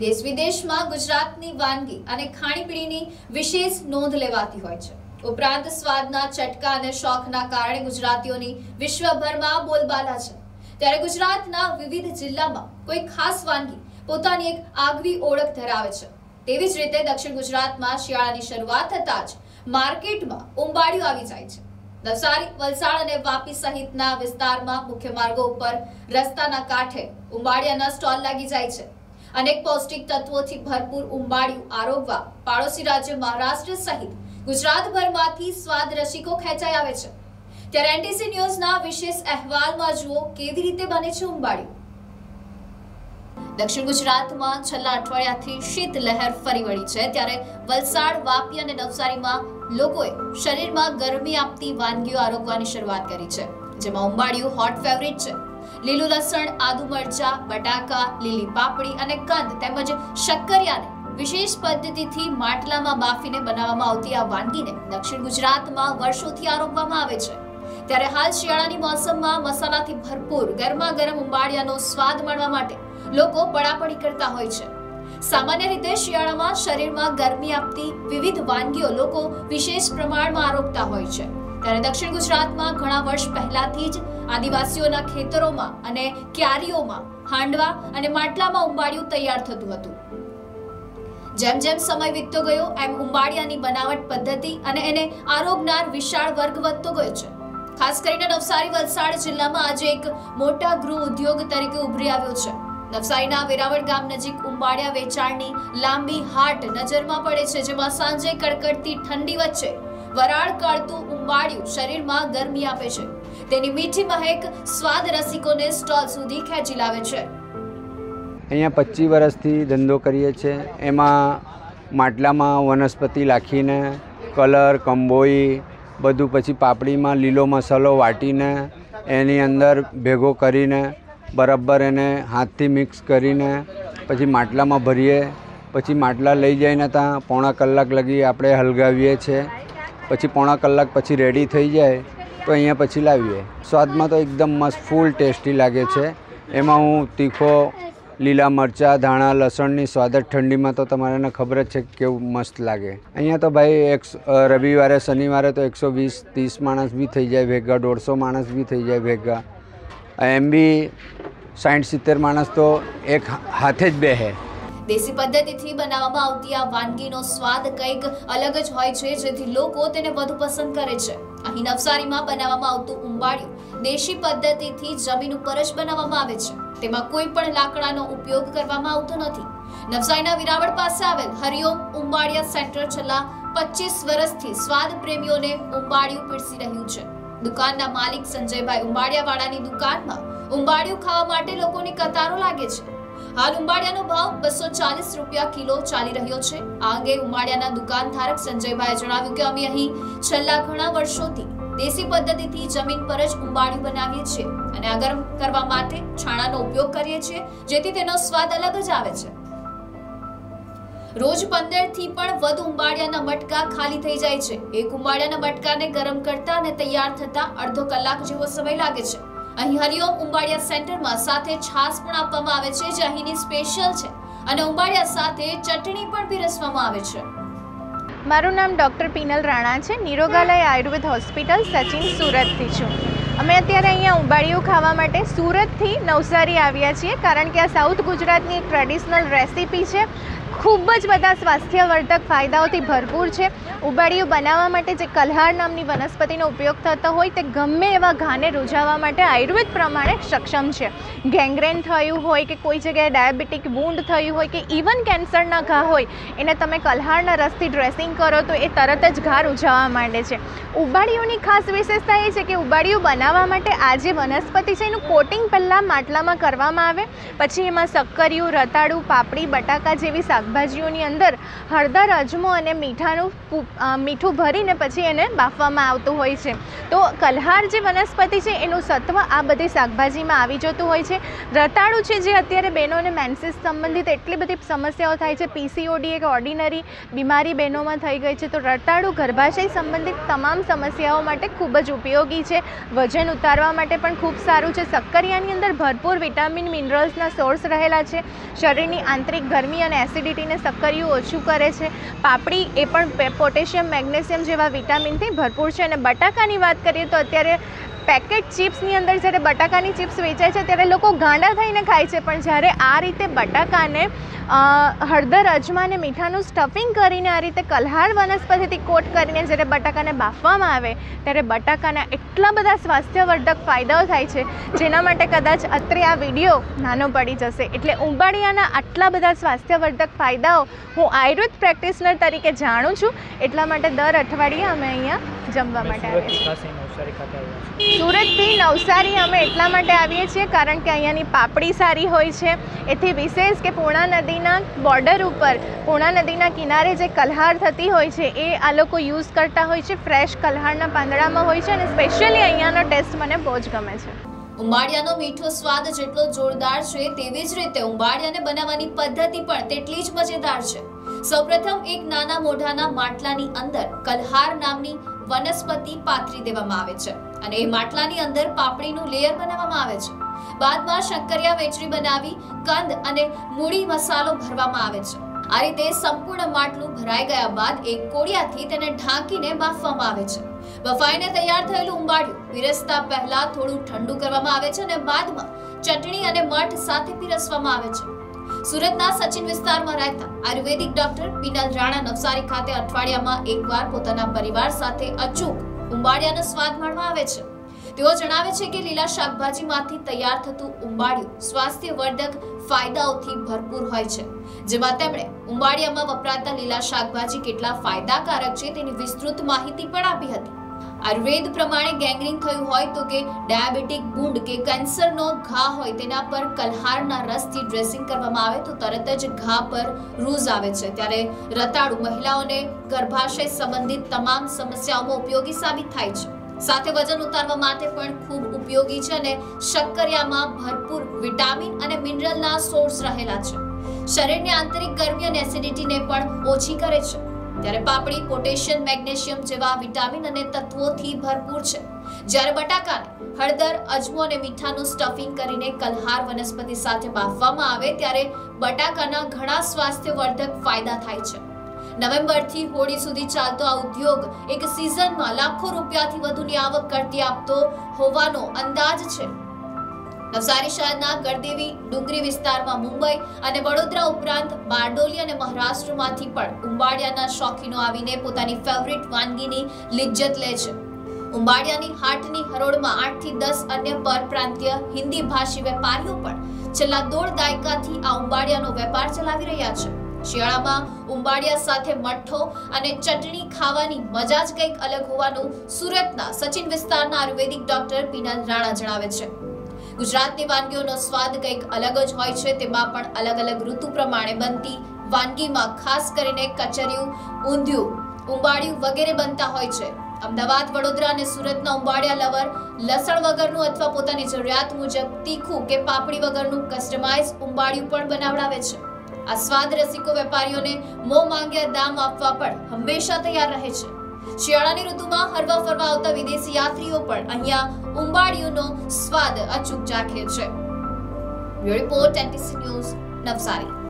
દેશ વિદેશમાં ગુજરાતની વાનગી અને ખાણીપીણીની વિશેષ નોંધ લેવાતી હોય છે. ઉપરાંત સ્વાદના ચટકા અને શોખના કારણે ગુજરાતીઓની વિશ્વભરમાં બોલબાલા છે. ત્યારે ગુજરાતના વિવિધ જિલ્લામાં કોઈ ખાસ વાનગી પોતાની એક આગવી ઓળખ ધરાવે છે. તેવી જ રીતે દક્ષિણ ગુજરાતમાં શિયાળાની શરૂઆત થતાં જ માર્કેટમાં ઉંબાડિયું આવી જાય છે. નવસારી, વલસાડ અને વાપી સહિતના વિસ્તારમાં મુખ્ય માર્ગો ઉપર રસ્તાના કાંઠે ઉંબાડિયાના સ્ટોલ લાગી જાય છે. અનેક પૌષ્ટિક તત્વોથી ભરપૂર ઉંબાડિયું આરોગવા પાડોશી રાજ્ય મહારાષ્ટ્ર સહિત ગુજરાતભરમાંથી સ્વાદ રસિકો ખેંચાઈ આવે છે. ત્યારે એનટીસી ન્યૂઝના વિશેષ અહેવાલમાં જુઓ કેવી રીતે બને છે ઉંબાડિયું. દક્ષિણ ગુજરાતમાં છેલ્લા અઠવાડિયાથી શીત લહેર ફરી વળી છે. ત્યારે વલસાડ, વાપી અને નવસારીમાં લોકોએ શરીરમાં ગરમી આપતી વાનગીઓ આરોગવાની શરૂઆત કરી છે, જેમાં ઉંબાડિયું હોટ ફેવરિટ છે. લીલું લસણ, આદુ મરચા, બટાકા, લીલી પાપડી અને કંદ તેમજ શક્કરિયાને વિશેષ પદ્ધતિથી માટલામાં બાફીને બનાવવામાં આવતી આ વાનગીને દક્ષિણ ગુજરાતમાં વર્ષોથી આરોપવામાં આવે છે. ત્યારે હાલ શિયાળાની મોસમમાં મસાલાથી ભરપૂર ગરમા ગરમ ઉંબાડિયાનો સ્વાદ માણવા માટે લોકો પડાપડી કરતા હોય છે. સામાન્ય રીતે શિયાળામાં શરીરમાં ગરમી આપતી વિવિધ વાનગીઓ લોકો વિશેષ પ્રમાણમાં આરોપતા હોય છે. ત્યારે દક્ષિણ ગુજરાતમાં ઘણા વર્ષ પહેલાથી જ આદિવાસીઓના ખેતરોમાં અને ક્યારીઓમાં હાંડવા અને માટલામાં ઉંબાડિયું તૈયાર થતું હતું. જેમ જેમ સમય વીતતો ગયો, એમ ઉંબાડિયાની બનાવટ પદ્ધતિ અને એને આરોગનાર વિશાળ વર્ગ વધતો ગયો છે. ખાસ કરીને નવસારી વલસાડ જિલ્લામાં આજે એક મોટા ગૃહ ઉદ્યોગ તરીકે ઉભરી આવ્યો છે. નવસારીના વેરાવળ ગામ નજીક ઉંબાડિયા વેચાણની લાંબી હાટ નજરમાં પડે છે, જેમાં સાંજે કડકડતી ઠંડી વચ્ચે વરાળ કાઢતું ઉંબાડિયું શરીરમાં ગરમી આપે છે. તેની મીઠી મહેક સ્વાદ રસિકોને સ્ટોલ સુધી ખેંચી લાવે છે. અહીંયા પચીસ વર્ષથી ધંધો કરીએ છીએ. એમાં માટલામાં વનસ્પતિ નાખીને કલર, કંબોઈ, બધું પછી પાપડીમાં લીલો મસાલો વાટીને, એની અંદર ભેગો કરીને, બરાબર એને હાથથી મિક્સ કરીને પછી માટલામાં ભરીએ. પછી માટલા લઈ જઈને ત્યાં પોણા કલાક લગી આપણે હલગાવીએ છીએ. પછી પોણા કલાક પછી રેડી થઈ જાય, તો અહીંયા પછી લાવીએ. સ્વાદમાં તો એકદમ મસ્ત ફૂલ ટેસ્ટી લાગે છે. એમાં હું તીખો, લીલા મરચાં, ધાણા, લસણની સ્વાદ જ ઠંડીમાં તો તમારે ખબર જ છે કેવું મસ્ત લાગે. અહીંયા તો ભાઈ એક રવિવારે, શનિવારે તો એકસો વીસ, ત્રીસ માણસ બી થઈ જાય ભેગા, દોઢસો માણસ બી થઈ જાય ભેગા. એમ બી સાઠ સિત્તેર માણસ તો એક હાથે જ બેહે. દેશી પદ્ધતિથી બનાવવામાં આવતી આ વાનગીનો સ્વાદ કંઈક અલગ જ હોય છે, જેથી લોકો તેને વધુ પસંદ કરે છે. અહીં નવસારીમાં બનાવવામાં આવતું ઉંબાડિયું દેશી પદ્ધતિથી જમીન ઉપર જ બનાવવામાં આવે છે. તેમાં કોઈ પણ લાકડાનો ઉપયોગ કરવામાં આવતો નથી. નવસારીના વિરાવળ પાસે આવેલ હરિઓમ ઉંબાડિયા સેન્ટર છેલ્લા પચીસ વર્ષથી સ્વાદ પ્રેમીઓને ઉંબાડિયું પીરસી રહ્યું છે. દુકાનના માલિક સંજયભાઈ ઉંબાડિયાવાળાની દુકાનમાં ઉંબાડિયું ખાવા માટે લોકોની કતારો લાગે છે. હાલ ઉંબાડિયાનો ભાવ બસો ચાલીસ રૂપિયા કિલો ચાલી રહ્યો છે. આ અંગે ઉંબાડિયાના દુકાન ધારક સંજયભાઈએ જણાવ્યું કે અમે અહીં છેલ્લા ઘણા વર્ષોથી દેશી પદ્ધતિથી જમીન પર જ ઉંબાડિયું બનાવીએ છીએ અને આ ગરમ કરવા માટે છાણાનો ઉપયોગ કરીએ છીએ, જેથી તેનો સ્વાદ અલગ જ આવે છે. રોજ પંદરથી પણ વધુ ઉંબાડિયાના મટકા ખાલી થઈ જાય છે. એક ઉંબાડિયાના મટકાને ગરમ કરતા અને તૈયાર થતા અડધો કલાક જેવો સમય લાગે છે. અહીં હરિઓમ ઉંબાડિયા સેન્ટરમાં સાથે છાશ પણ આપવામાં આવે છે, જે અહીંની સ્પેશિયલ છે. અને ઉંબાડિયા સાથે ચટણી પણ પીરસવામાં આવે છે. મારું નામ ડૉક્ટર પિનલ રાણા છે. નિરોગાલય આયુર્વેદ હોસ્પિટલ સચિન સુરતથી છું. અમે અત્યારે અહીંયા ઉંબાડિયું ખાવા માટે સુરતથી નવસારી આવ્યા છીએ, કારણ કે આ સાઉથ ગુજરાતની એક ટ્રેડિશનલ રેસીપી છે. ખૂબ જ બધા સ્વાસ્થ્યવર્ધક ફાયદાઓથી ભરપૂર છે. ઉબાડિયું બનાવવા માટે જે કલ્હાર નામની વનસ્પતિનો ઉપયોગ થતો હોય તે ગમે એવા ઘાને રૂઝાવવા માટે આયુર્વેદ પ્રમાણે સક્ષમ છે. ગેંગ્રેન થયું હોય કે કોઈ જગ્યાએ ડાયાબિટીક વૂન્ડ થયું હોય કે ઇવન કેન્સરના ઘા હોય, એને તમે કલ્હારના રસથી ડ્રેસિંગ કરો તો એ તરત જ ઘા રૂઝાવવા માંડે છે. ઉબાડિયુંની ખાસ વિશેષતા એ છે કે ઉબાડિયું બનાવવા માટે આ જે વનસ્પતિ છે એનું કોટિંગ પહેલાં માટલામાં કરવામાં આવે, પછી એમાં શક્કરિયું, રતાળું, પાપડી, બટાકા જેવી શાકભાજી શાકભાજીઓની અંદર હળદર, અજમો અને મીઠાનું મીઠું ભરીને પછી એને બાફવામાં આવતું હોય છે. તો કલ્હાર જે વનસ્પતિ છે, એનું સત્વ આ બધી શાકભાજીમાં આવી જતું હોય છે. રતાળું છે જે અત્યારે બહેનોને મેન્સિસ સંબંધિત એટલી બધી સમસ્યાઓ થાય છે. પીસીઓડી એક ઓર્ડિનરી બીમારી બહેનોમાં થઈ ગઈ છે. તો રતાળું ગર્ભાશય સંબંધિત તમામ સમસ્યાઓ માટે ખૂબ જ ઉપયોગી છે. વજન ઉતારવા માટે પણ ખૂબ સારું છે. શક્કરિયાની અંદર ભરપૂર વિટામિન, મિનરલ્સના સોર્સ રહેલા છે. શરીરની આંતરિક ગરમી અને એસિડિટીને સક્કરિયું ઓછું કરે છે. પાપડી એ પણ પોટેશિયમ, મેગ્નેશિયમ જેવા વિટામિનથી ભરપૂર છે. અને બટાકાની વાત કરીએ તો અત્યારે પેકેટ ચિપ્સની અંદર જ્યારે બટાકાની ચિપ્સ વેચાય છે, ત્યારે લોકો ગાંડા થઈને ખાય છે. પણ જ્યારે આ રીતે બટાકાને હળદર, અજમા અને મીઠાનું સ્ટફિંગ કરીને આ રીતે કલ્હાર વનસ્પતિથી કોટ કરીને જ્યારે બટાકાને બાફવામાં આવે, ત્યારે બટાકાના એટલા બધા સ્વાસ્થ્યવર્ધક ફાયદાઓ થાય છે. જેના માટે કદાચ અત્રે આ વીડિયો નાનો પડી જશે. એટલે ઉંબાડિયાના આટલા બધા સ્વાસ્થ્યવર્ધક ફાયદાઓ હું આયુર્વેદ પ્રેક્ટિશનર તરીકે જાણું છું. એટલા માટે દર અઠવાડિયે અમે અહીંયા જમવા માટે આવીએ છીએ. નવસારી ખાતે આવ્યા છીએ સુરતથી નવસારી અમે એટલા માટે આવીએ છીએ કારણ કે અહીંયાની પાપડી સારી હોય છે. એથી વિશેષ કે પૂર્ણા નદીના બોર્ડર ઉપર પૂર્ણા નદીના કિનારે જે કલહાર થતી હોય છે એ આ લોકો યુઝ કરતા હોય છે. ફ્રેશ કલહારના પાંદડામાં હોય છે અને સ્પેશિયલી અહીંયાનો ટેસ્ટ મને બહુ જ ગમે છે. ઉંબાડિયાનો મીઠો સ્વાદ જેટલો જોરદાર છે તેવી જ રીતે ઉંબાડિયાને બનાવવાની પદ્ધતિ પણ તેટલી જ મજેદાર છે. સૌપ્રથમ એક નાના મોઢાના માટલાની અંદર કલહાર નામની વનસ્પતિ પાથરી દેવામાં આવે છે અને એ માટલાની અંદર પાપડીનું લેયર બનાવવામાં આવે છે. બાદમાં શંકરિયા વેચરી બનાવી, કંદ અને મૂડી મસાલો ભરવામાં આવે છે. આ રીતે સંપૂર્ણ માટલું ભરાઈ ગયા બાદ એક કોળિયાથી તેને ઢાંકીને બાફવામાં આવે છે. બફાઈને તૈયાર થયેલું ઉંબાડિયું પીરસતા પહેલા થોડું ઠંડુ કરવામાં આવે છે અને બાદમાં ચટણી અને મઠ સાથે પીરસવામાં આવે છે. સુરતના સચિન વિસ્તારમાં રહેતા આયુર્વેદિક ડોક્ટર પિનલ રાણા નવસારી ખાતે અઠવાડિયામાં એકવાર પોતાના પરિવાર સાથે અચૂક ઉંબાડિયાનો સ્વાદ માણવા આવે છે. તેઓ જણાવે છે કે લીલા શાકભાજીમાંથી તૈયાર થતું ઉંબાડિયું સ્વાસ્થ્યવર્ધક ફાયદાઓથી ભરપૂર હોય છે. જેમાં તેમણે ઉંબાડિયામાં વપરાતા લીલા શાકભાજી કેટલા ફાયદાકારક છે તેની વિસ્તૃત માહિતી પણ આપી હતી. આયુર્વેદ પ્રમાણે ગેંગ્રીન થયું હોય તો કે ડાયાબિટીક, ગુંડ કે કેન્સરનો ઘા હોય તેના પર કલ્હારના રસથી ડ્રેસિંગ કરવામાં આવે તો તરત જ ઘા પર રૂઝ આવે છે. ત્યારે રતાળુ મહિલાઓને ગર્ભાશય સંબંધિત તમામ સમસ્યાઓમાં ઉપયોગી સાબિત થાય છે. સાથે વજન ઉતારવા માટે પણ ખૂબ ઉપયોગી છે અને શક્કરિયામાં ભરપૂર વિટામિન અને મિનરલના સોર્સ રહેલા છે. શરીરની આંતરિક ગરમી અને એસિડિટીને પણ ઓછી કરે છે. ત્યારે પાપડી, પોટેશિયમ, મેગ્નેશિયમ જેવા વિટામિન અને તત્વોથી ભરપૂર છે. જ્યારે બટાકાને હળદર, અજમો અને મીઠાનું સ્ટફિંગ કરીને કલહાર વનસ્પતિ સાથે બાફવામાં આવે ત્યારે બટાકાના ઘણા સ્વાસ્થ્યવર્ધક ફાયદા થાય છે. નવેમ્બરથી હોળી સુધી ચાલતો આ ઉદ્યોગ એક સિઝનમાં લાખો રૂપિયાથી વધુની આવક કરતી આપતો હોવાનો અંદાજ છે. નવસારી શહેરના ગળદેવી ડુંગરી વિસ્તારમાં મુંબઈ અને વડોદરા ઉપરાંત બારડોલી અને મહારાષ્ટ્રમાંથી પણ ઉંબાડિયાના શોખીનો આવીને પોતાની ફેવરિટ વાનગીની લિજ્જત લે છે. ઉંબાડિયાની હાટની હરોળમાં આઠથી દસ અન્ય પરપ્રાંતીય હિન્દી ભાષી વેપારીઓ પણ છેલ્લા દોઢ દાયકાથી આ ઉંબાડિયાનો વેપાર ચલાવી રહ્યા છે. શિયાળામાં ઉંબાડિયા સાથે મઠ્ઠો અને ચટણી ખાવાની મજા જ કંઈક અલગ હોવાનું સુરતના સચિન વિસ્તારના આયુર્વેદિક ડોક્ટર પીનલ રાણા જણાવે છે. ગુજરાતની વાનગીઓનો સ્વાદ કંઈક અલગ જ હોય છે, તેમાં પણ અલગ અલગ ઋતુ પ્રમાણે બનતી વાનગીમાં ખાસ કરીને કચરિયું, ઊંધિયું, ઉંબાડિયું વગેરે બનતા હોય છે. અમદાવાદ, વડોદરા અને સુરતના ઉંબાડિયા લવર લસણ વગરનું અથવા પોતાની જરૂરિયાત મુજબ તીખું કે પાપડી વગરનું કસ્ટમાઇઝ ઉંબાડિયું પણ બનાવડાવે છે. આ સ્વાદ રસિકો વેપારીઓને મો માંગ્યા દામ આપવા પણ હંમેશા તૈયાર રહે છે. શિયાળાની ઋતુમાં હરવા ફરવા આવતા વિદેશી યાત્રીઓ પણ અહીંયા ઉંબાડિયુંનો સ્વાદ અચૂક ચાખે છે. Report, NTC news, Navsari.